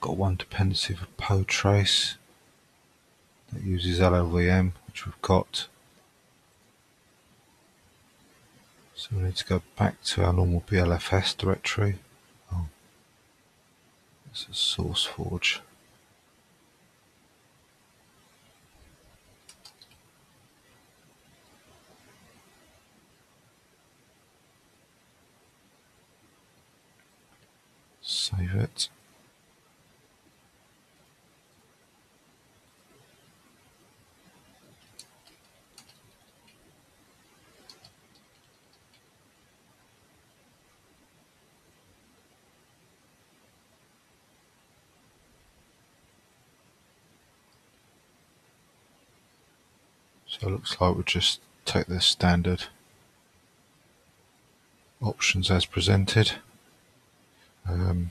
got one dependency for PoTrace that uses LLVM, which we've got. So we need to go back to our normal BLFS directory. Oh, this is SourceForge. Save it. So it looks like we'll just take the standard options as presented. Um,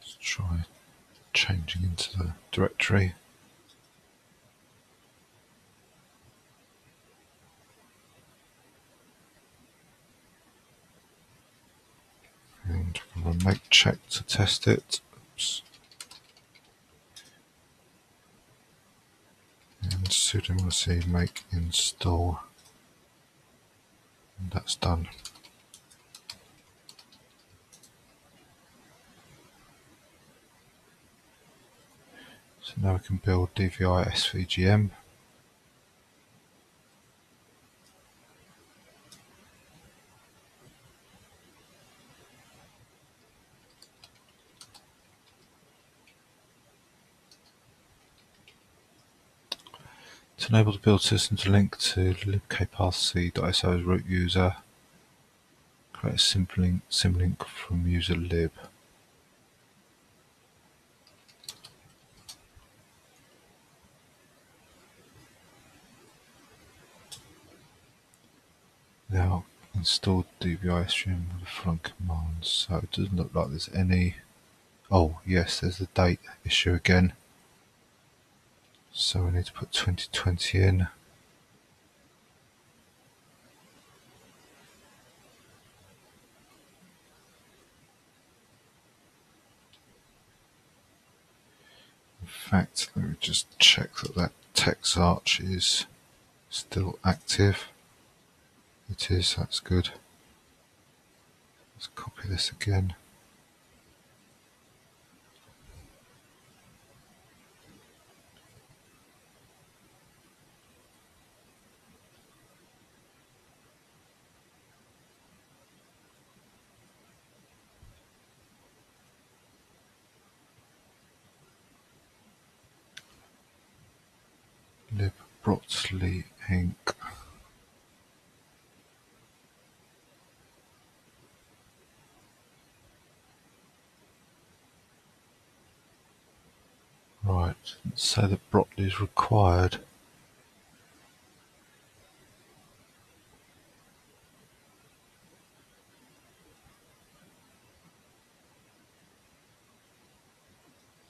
let's try changing into the directory. And we'll make check to test it. Oops. And sudo c make install. And that's done. So now we can build DVI SVGM. To enable the build system to link to libkpathsea.so's root user, create a symlink, symlink from user lib. Now install DVI stream with the following commands. So it doesn't look like there's any. Oh, yes, there's the date issue again. So we need to put 2020 in. In fact, let me just check that that text arch is still active. It is, that's good. Let's copy this again. So that Brotli is required.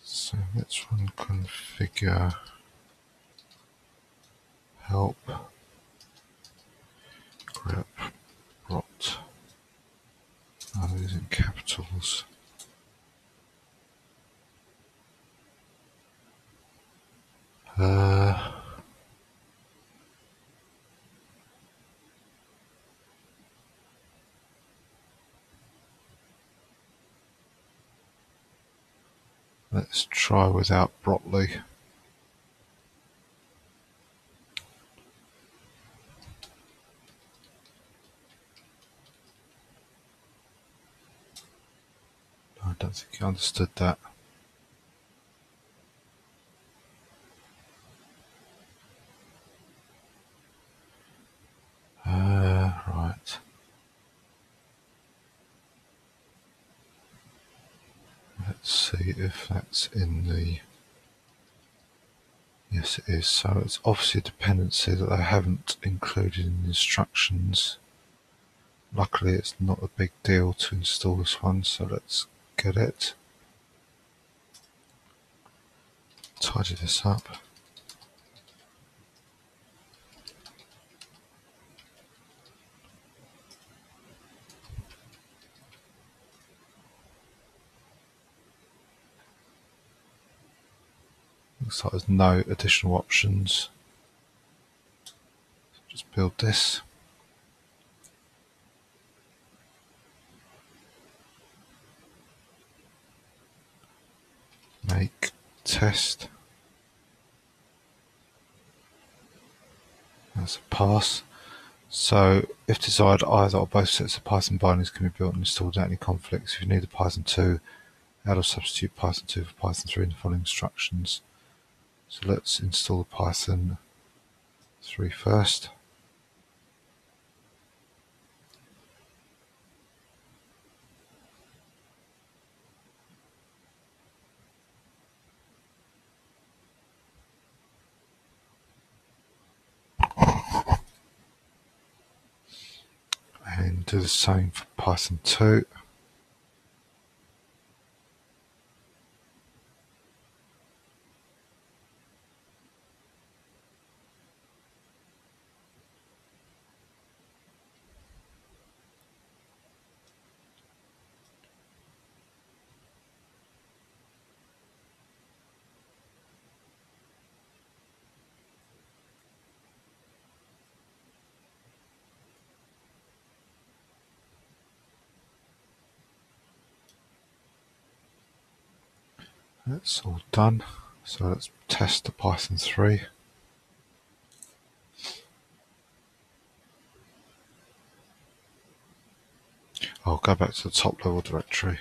So let's run configure help grep rot. These in capitals? Uh, let's try without Brotli. I don't think you understood that. Uh, right. Let's see if that's in the. Yes, it is. So it's obviously a dependency that they haven't included in the instructions. Luckily, it's not a big deal to install this one, so let's get it. Tidy this up. Looks like there's no additional options. Just build this. Make test. That's a pass. So if desired, either or both sets of Python bindings can be built and installed without any conflicts. If you need a Python 2, how to substitute Python 2 for Python 3 in the following instructions. So let's install Python 3 first. And do the same for Python 2. That's all done. So let's test the Python 3. I'll go back to the top level directory.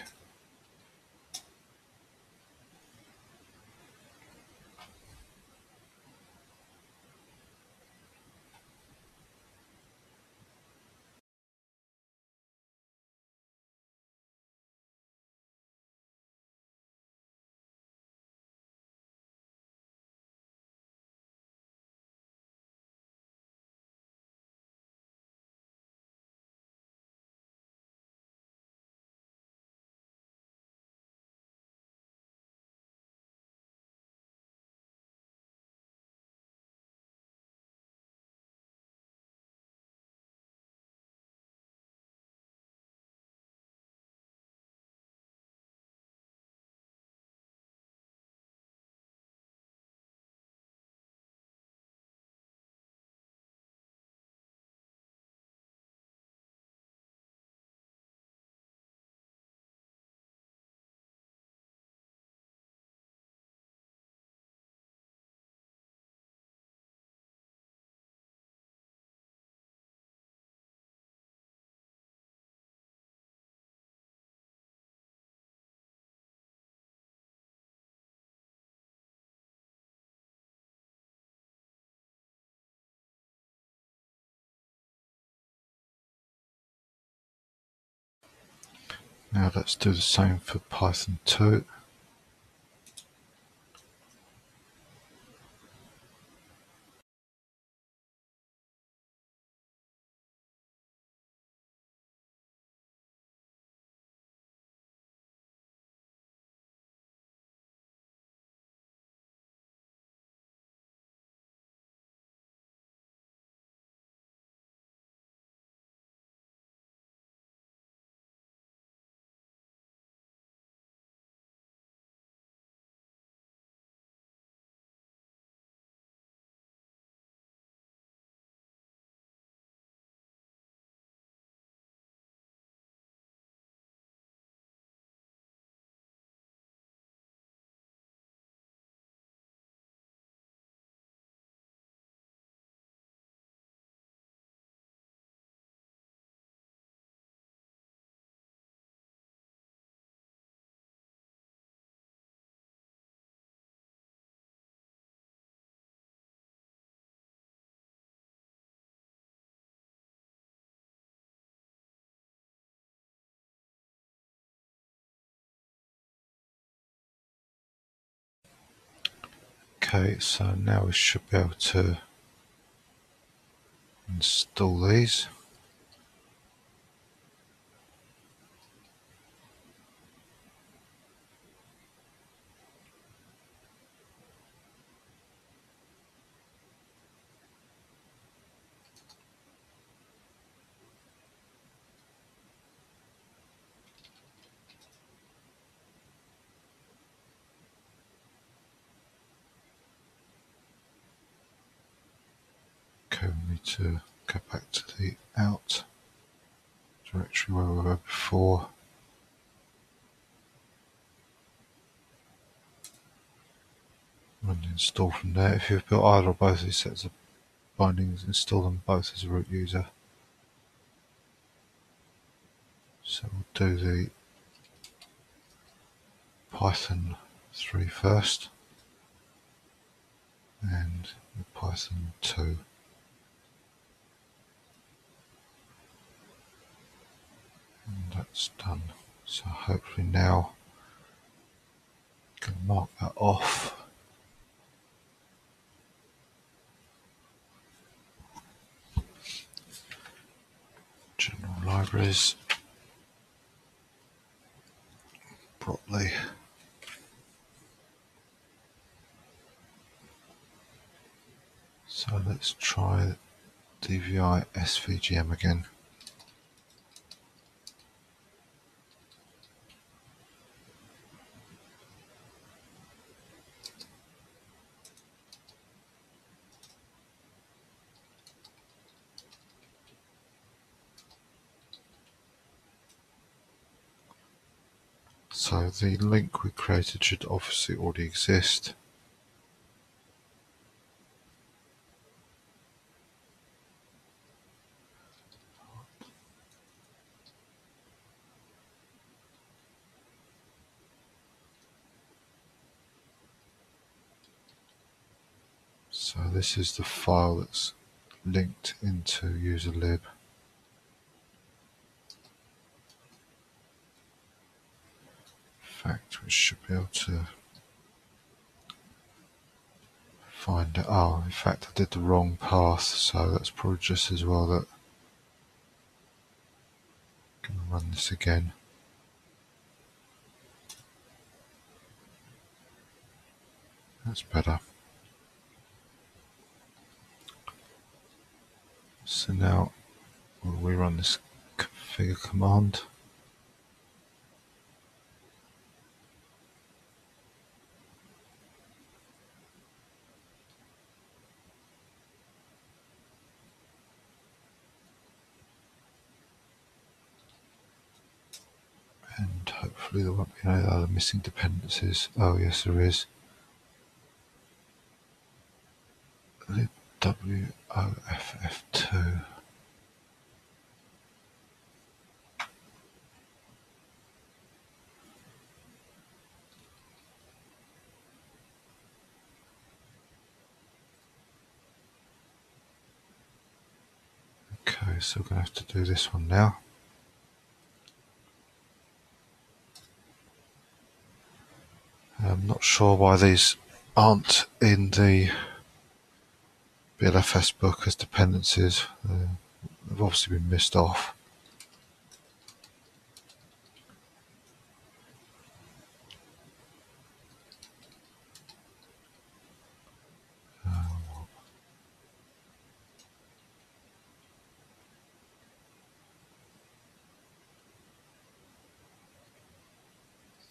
Now let's do the same for Python 2. Okay, so now we should be able to install these. To go back to the out directory where we were before. The install from there. If you've built either or both of these sets of bindings, install them both as a root user. So we'll do the Python 3 first and the Python 2. And that's done. So hopefully now I can mark that off. General libraries. Properly. So let's try DVI SVGM again. So the link we created should obviously already exist. So this is the file that's linked into userlib. In fact, we should be able to find it. Oh, in fact, I did the wrong path, so that's probably just as well that I'm going to run this again. That's better. So now we run this configure command. Hopefully there won't be any other missing dependencies. Oh yes there is. WOFF2. Okay, so we're going to have to do this one now. I'm not sure why these aren't in the BLFS book as dependencies. Uh, they've obviously been missed off.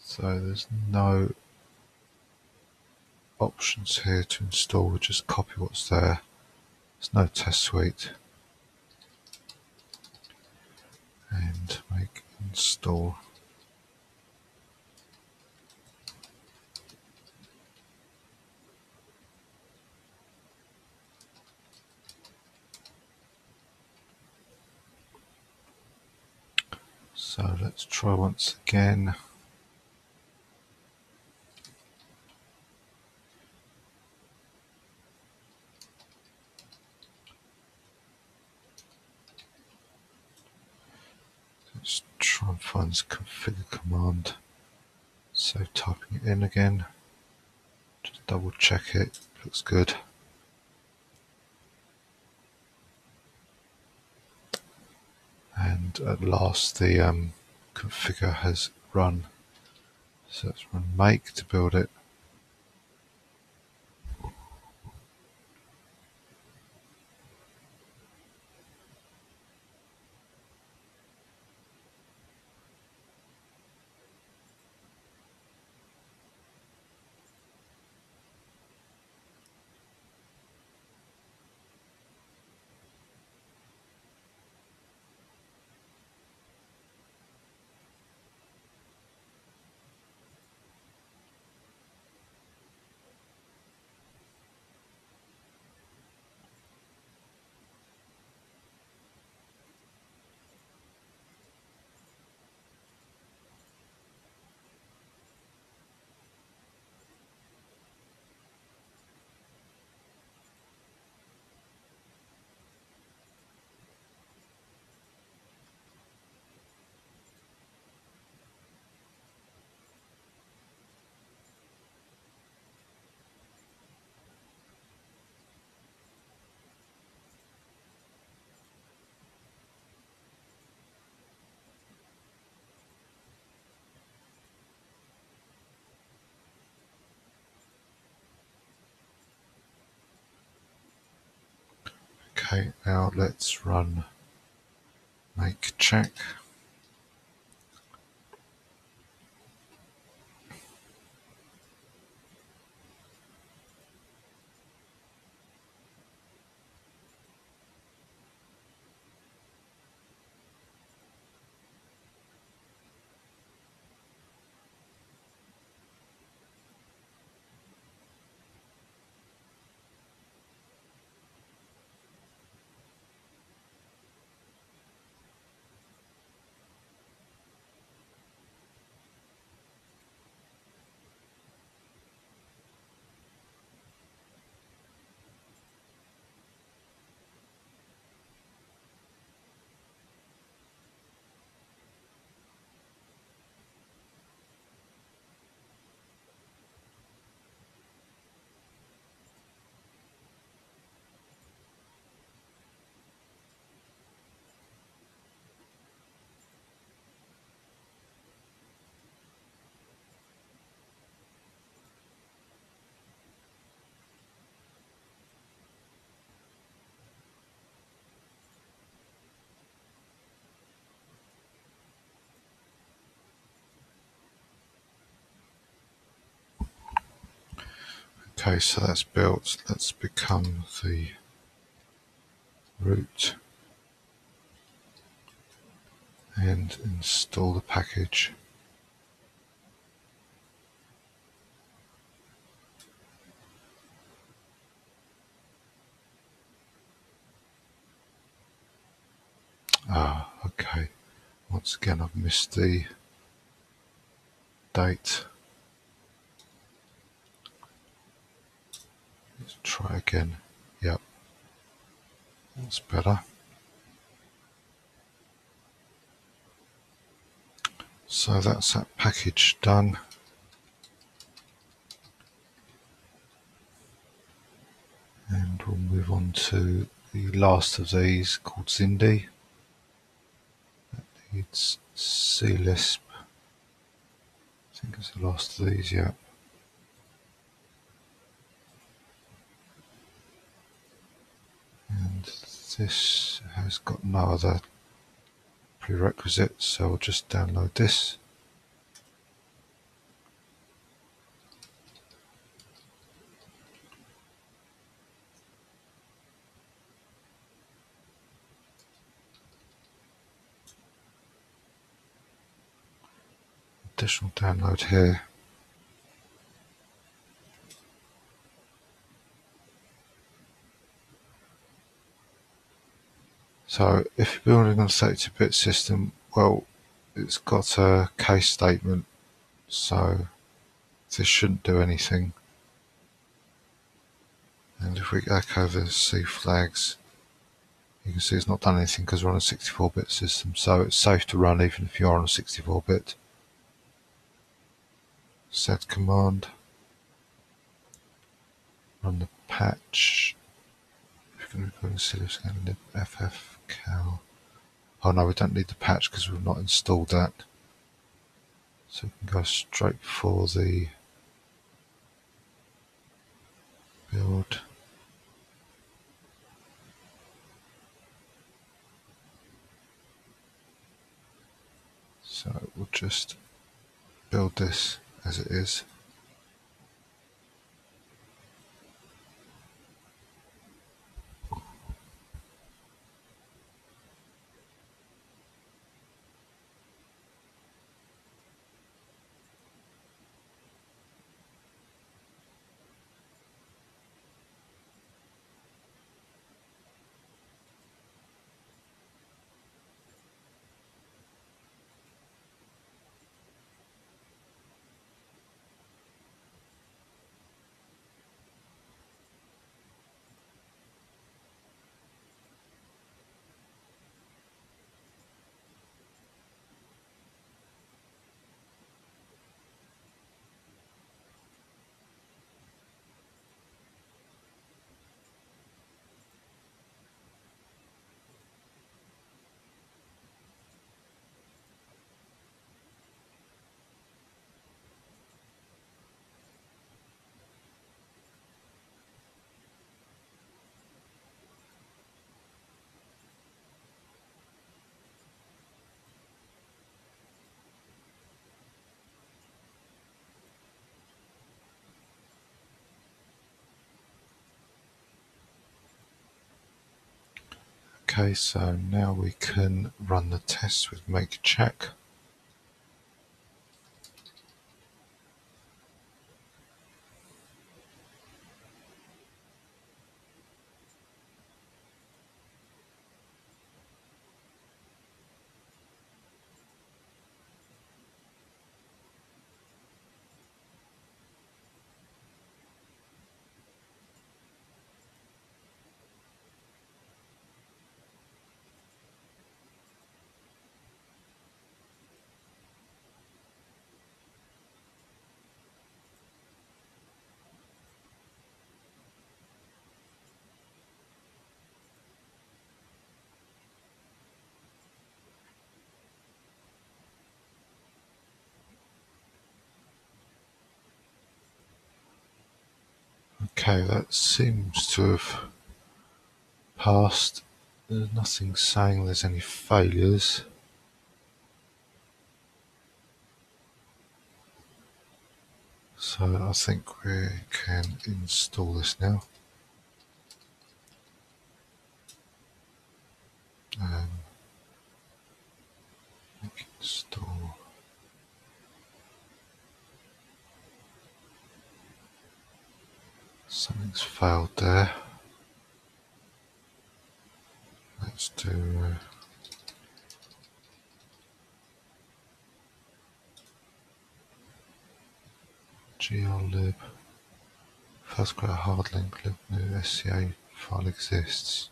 So there's no options here to install, we just copy what's there. There's no test suite. And make install. So let's try once again. Let's configure command. So typing it in again. Just double check it. Looks good. And at last the um, configure has run. So let's run make to build it. Okay, now let's run make check. Okay, so that's built. Let's become the root and install the package. Ah, okay. Once again, I've missed the date. Let's try again. Yep. That's better. So that's that package done. And we'll move on to the last of these called Xindy. That needs CLISP. I think it's the last of these, yeah. And this has got no other prerequisites, so I'll just download this. Additional download here. So if you're building on a 32-bit system, well, it's got a case statement, so this shouldn't do anything. And if we echo the C flags, you can see it's not done anything because we're on a 64-bit system, so it's safe to run even if you are on a 64-bit. Set command, run the patch, if you're going to go FF cal. Oh no, we don't need the patch because we've not installed that. So we can go straight for the build. So we'll just build this as it is. Okay, so now we can run the tests with make check. Okay, that seems to have passed. There's nothing saying there's any failures. So I think we can install this now. Um, install. Something's failed there. Let's do. Uh, a hard link, lib new SCA file exists.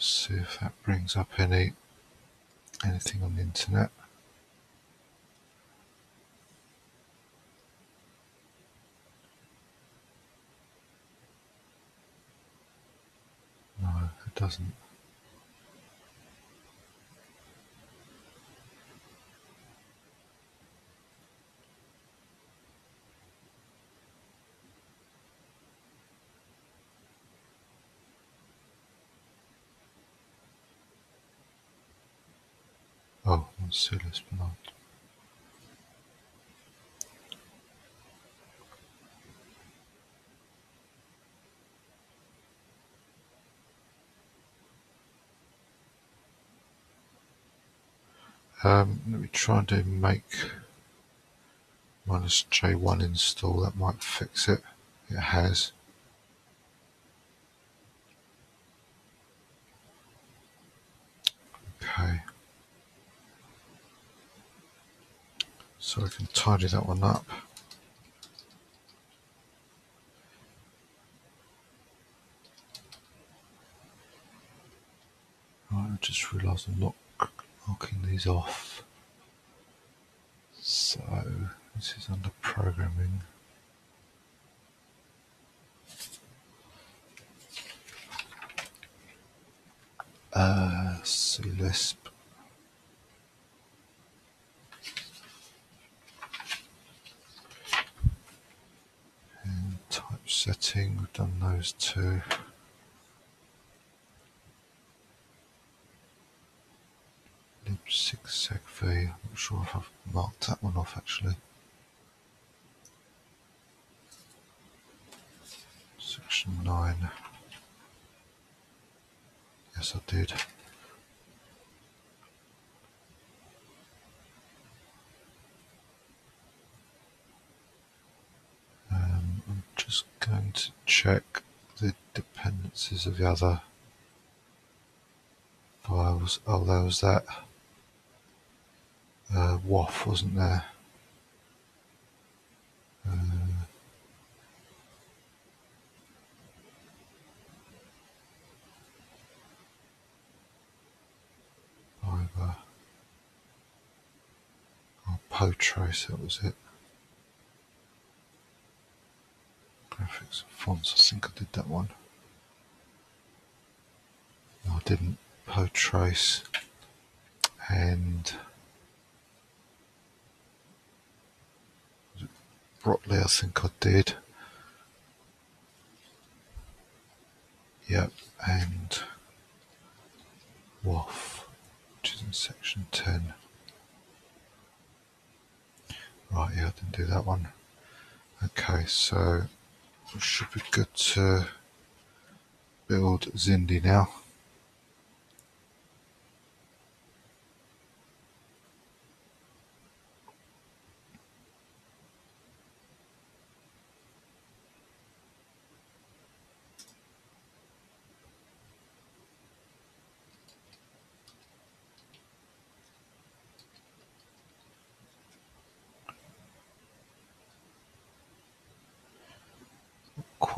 Let's see if that brings up any anything on the internet. No, it doesn't. Um, let me try and do make minus J1 install, that might fix it. It has. Okay. So we can tidy that one up. Right, I just realised I'm not marking these off. So this is under programming. Uh, C Lisp. And we've done those two. lib6 segv. I'm not sure if I've marked that one off actually. Section 9. Yes, I did. Um, I'm just going to check the dependencies of the other files. Oh, there was that uh, WAF, wasn't there? Uh, Fiber. Potrace, that was it. graphics fonts. I think I did that one. No, I didn't. Potrace and Brotli, I think I did. Yep, and WAF, which is in section 10. Right, yeah, I didn't do that one. Okay, so should be good to build Xindy now.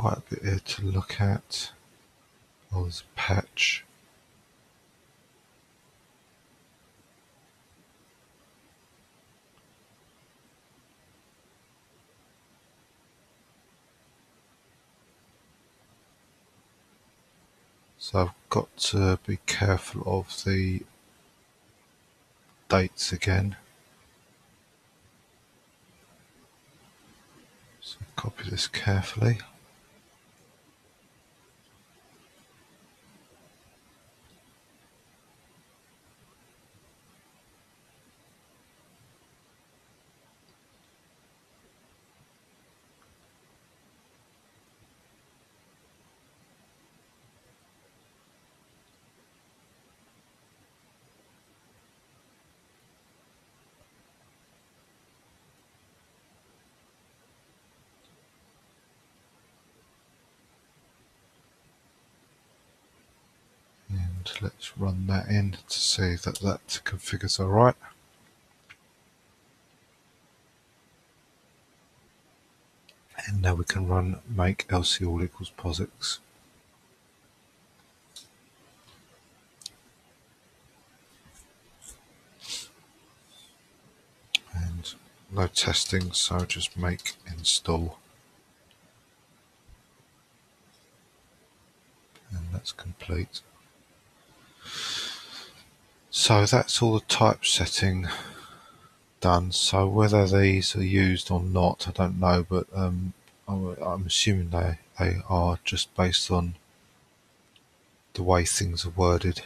quite a bit here look at. Oh, there's a patch. So I've got to be careful of the dates again. So copy this carefully. And let's run that in to see that that configures all right. And now we can run make lc all equals POSIX. And no testing, so just make install. And that's complete. So that's all the typesetting done. So whether these are used or not, I don't know, but um, I'm assuming they, they are just based on the way things are worded.